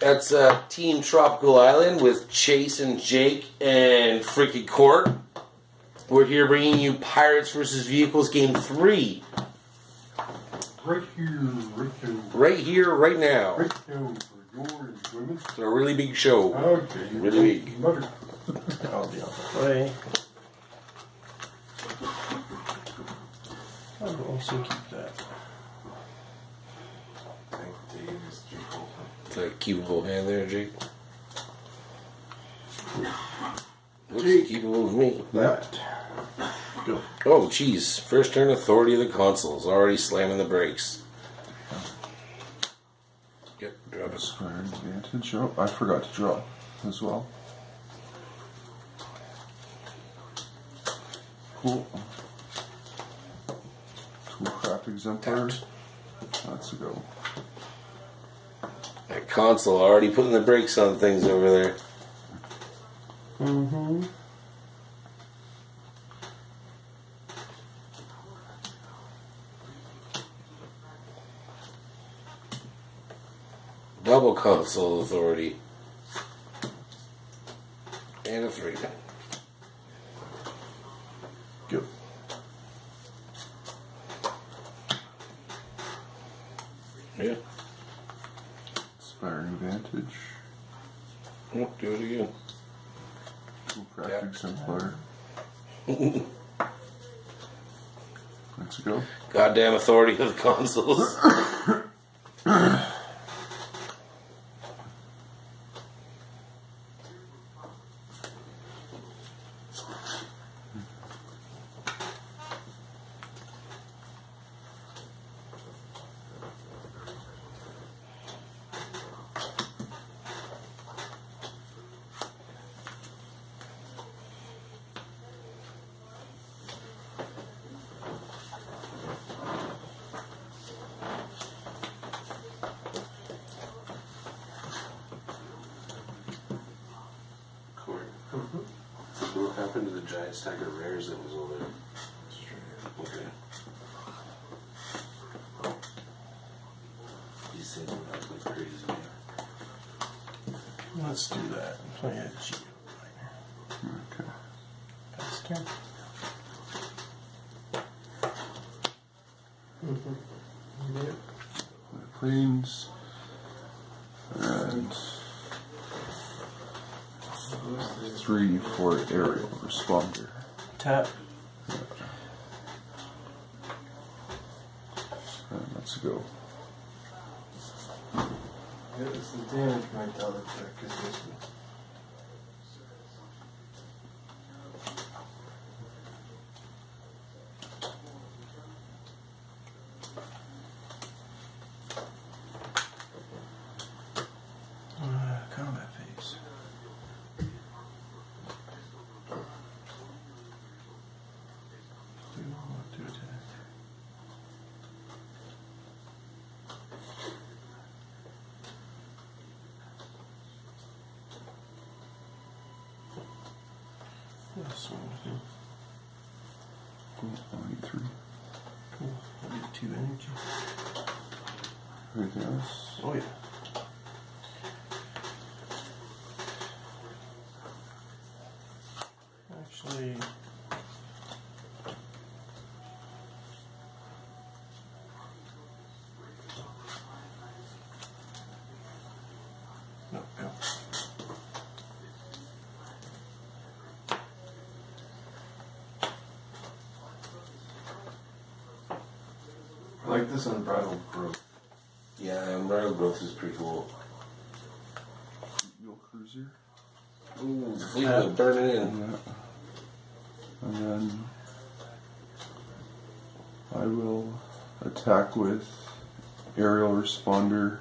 That's uh, Team Tropical Island with Chase and Jake and Freaky Court. We're here bringing you Pirates vs. Vehicles Game 3. Right here, right here, Right here, right now. right now for your. It's a really big show. Okay. Really big. Another. I'll be out the way. I will also keep that. It's a keepable hand there, Jake. Looks Jake. keepable with me. That. Go. Oh, jeez. First turn authority of the Consuls. Already slamming the brakes. Yep, drop it. Square advantage. Oh, I forgot to draw as well. Cool. Toolcraft exemplar. Let's go. That Consul already putting the brakes on things over there. Mm-hmm. Double Consul authority. And a three. Go. Yeah. Inspiring advantage. Oh, do it again. Toolcraft Yeah. exemplar. Let's go. Goddamn authority of the Consuls. Corey. What happened to the giant stack of rares that was over there? Okay. He said that was like crazy. Let's do that. Play a G. Okay. Pass turn. Yep. Planes. Three for aerial responder. Tap. And let's go. Yeah, it's the damage right out of check is this one. Uh, combat phase. Do what to attack. This one here. Three. Cool. Two energy. Anything else? Oh yeah. Actually, no, go. I like this unbridled growth. yeah, Unbridled Growth is pretty cool. Wheel cruiser. Ooh, Fleetwood burning in. Yeah. And then I will attack with aerial responder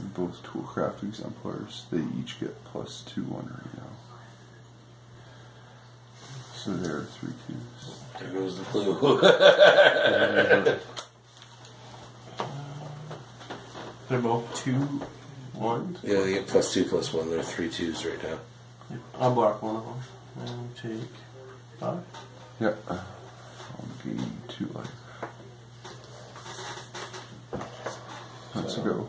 and both toolcraft exemplars. They each get plus two one right now. So there are three twos. There goes the clue. They're both two ones. yeah, they get plus two, plus one. They're three twos right now. Yep. I'll block one of them and take five. Yeah. I'll gain two life. Let's go.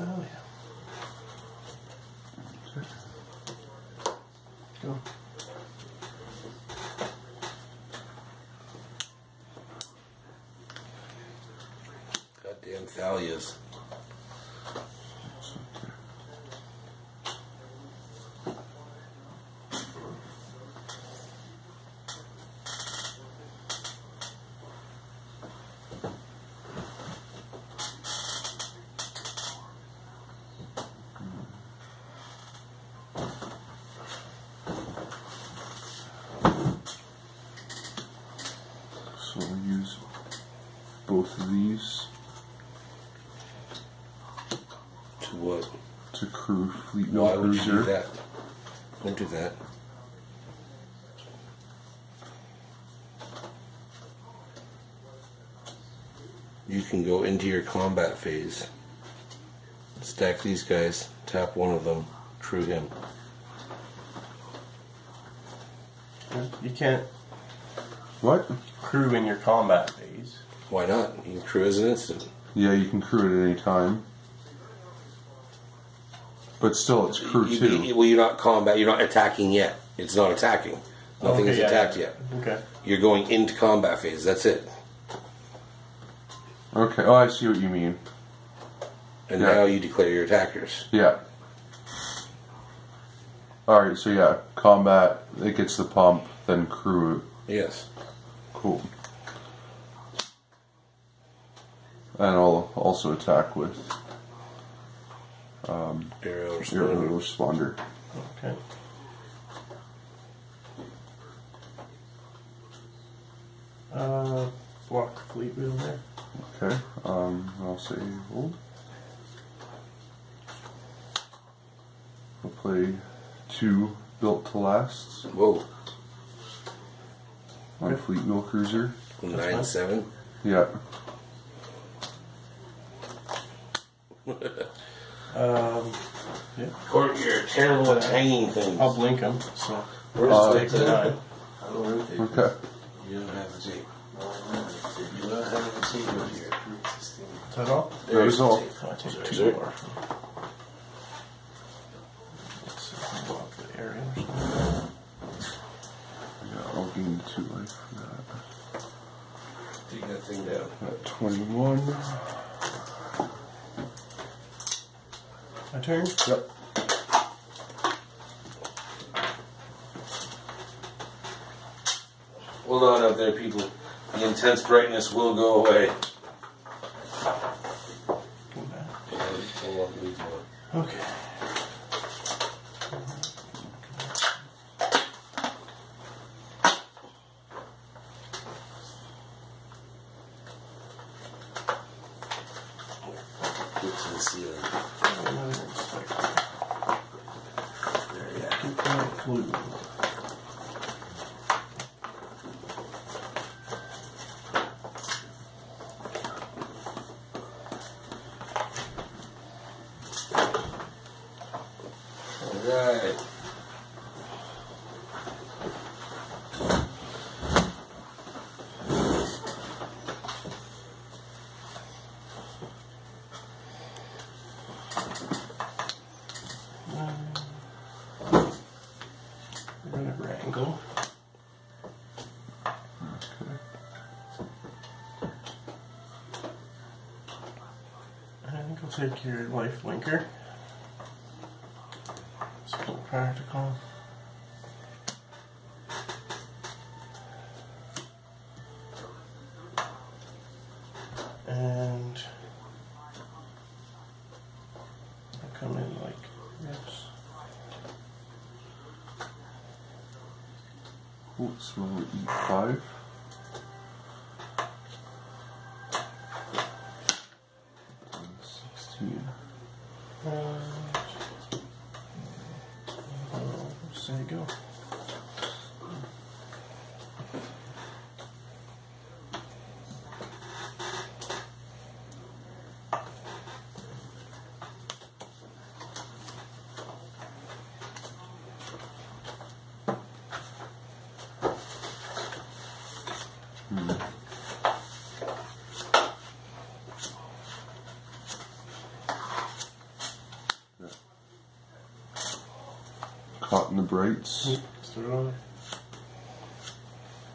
Thalia. Go. Goddamn Thalias. So we'll use both of these To what? to crew Fleet Why Mill would you do that? Don't do that. You can go into your combat phase, stack these guys, tap one of them, crew him. You can't What? crew in your combat phase. Why not? You can crew as an instant. Yeah, you can crew it at any time. But still, it's crew You- too. you- well, you're not combat. You're not attacking yet. It's not attacking. Nothing Okay, is yeah, attacked yeah. yet. Okay. You're going into combat phase. That's it. Okay. Oh, I see what you mean. And Yeah. now you declare your attackers. Yeah. All right. So yeah, combat. It gets the pump, then crew. Yes. Cool. And I'll also attack with Arrow aerial responder. responder. Okay. Uh, block Fleetwheel there. Okay. Um, I'll say hold. I'll play two built to last Whoa. On Fleetwheel Cruiser. Nine fine. seven. Yeah. Um, yeah. Court, you're terrible at hanging things. I'll blink him. So Where's Uh, the take tape? I don't have tape. Okay. You don't have a tape. You don't have a tape over here. Is that all? There's That was all. the tape. Oh, I take two more. Let's see if I can block the area or something. Yeah, I'll gain two life for that. Take that. At 21. My turn. Yep. Hold on out there, people. The intense brightness will go away. Go back. Hold on, leave more. Okay. Ceiling. There, yeah. Alright. We're gonna. I think I'll take your life linker. So practical. so we'll eat five. And 16. Caught the brakes. Just throw it.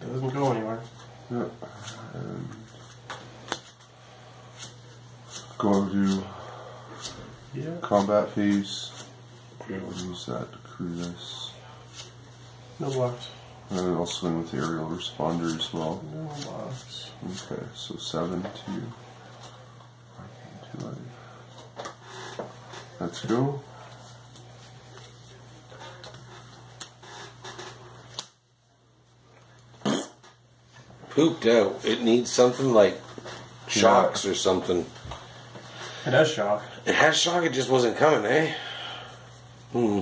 Doesn't go anywhere. Yep. Um, and go to Yeah. combat phase. We'll use that to crew this. No blocks. And then I'll swing with the aerial responder as well. No blocks. Okay, so seven to you. Two life. Let's go. Pooped out. It needs something like shocks or something. It does shock. It has shock, it just wasn't coming, eh? Hmm.